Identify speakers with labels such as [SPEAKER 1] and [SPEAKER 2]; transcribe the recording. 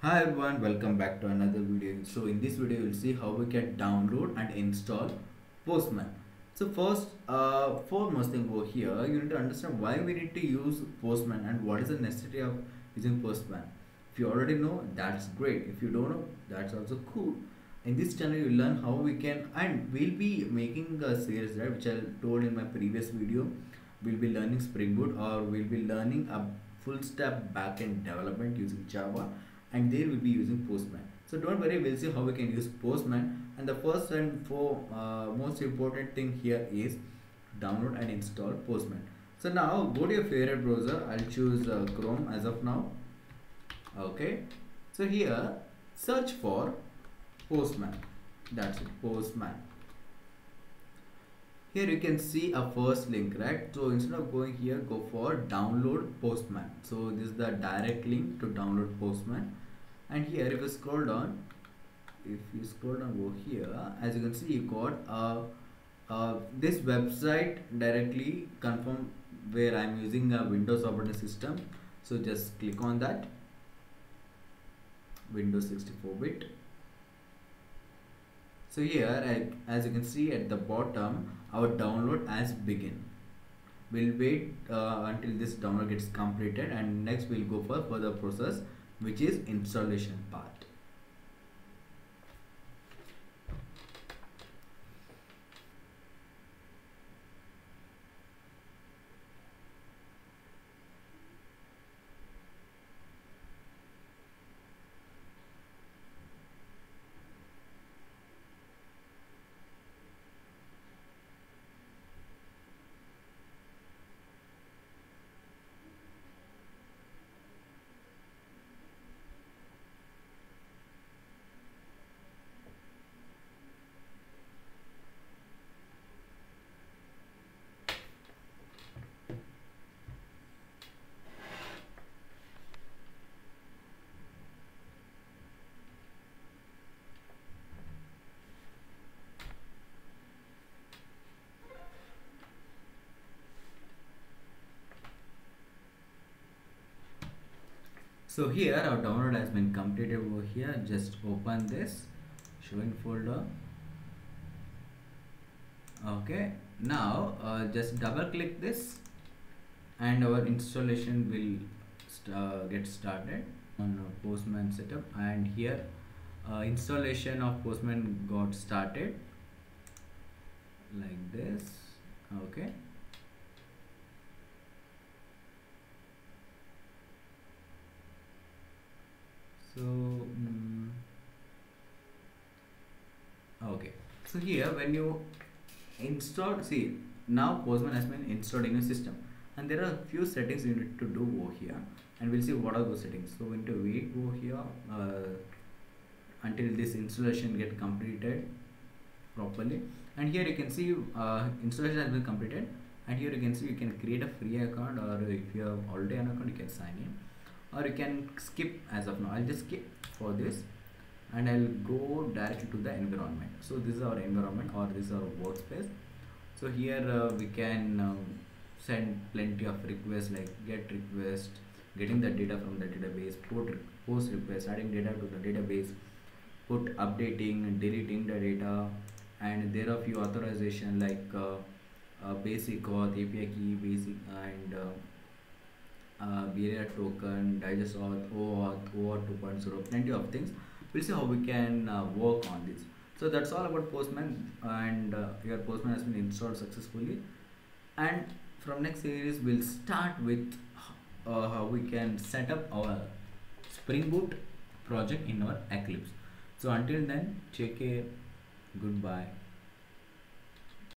[SPEAKER 1] Hi everyone, welcome back to another video. So in this video, you'll see how we can download and install Postman. So first, uh, foremost thing over here, you need to understand why we need to use Postman and what is the necessity of using Postman. If you already know, that's great. If you don't know, that's also cool. In this channel, you'll learn how we can, and we'll be making a series, right, which I told in my previous video. We'll be learning Spring Boot or we'll be learning a full stack backend development using Java and there we'll be using Postman. So don't worry, we'll see how we can use Postman. And the first and for uh, most important thing here is download and install Postman. So now go to your favorite browser. I'll choose uh, Chrome as of now. Okay. So here search for Postman. That's it, Postman. Here you can see a first link, right? So instead of going here, go for download Postman. So this is the direct link to download Postman. And here, if you scroll down, if you scroll down over here, as you can see, you got uh, uh, this website directly confirm where I'm using a Windows operating system. So just click on that. Windows 64-bit. So here, as you can see at the bottom, our download has begin. We'll wait uh, until this download gets completed and next we'll go for further process which is installation part. So here our download has been completed over here. Just open this. Showing folder. Okay. Now uh, just double click this and our installation will st uh, get started on postman setup. And here uh, installation of postman got started. Like this. Okay so um, okay. So here when you install see now postman has been installed in your system. And there are a few settings you need to do over here. And we'll see what are those settings. So we need to wait over here uh, until this installation get completed properly. And here you can see uh, installation has been completed. And here you can see you can create a free account or if you have already an account you can sign in or you can skip as of now. I'll just skip for this and I'll go directly to the environment. So this is our environment or this is our workspace. So here uh, we can um, send plenty of requests like get request getting the data from the database put post request adding data to the database put updating deleting the data and there are few authorization like uh, uh, basic auth API key basic and uh, token, digest auth, OAuth, OAuth 2.0, plenty of things. We'll see how we can uh, work on this. So that's all about Postman and uh, your Postman has been installed successfully. And from next series, we'll start with uh, how we can set up our Spring Boot project in our Eclipse. So until then, take care. Goodbye.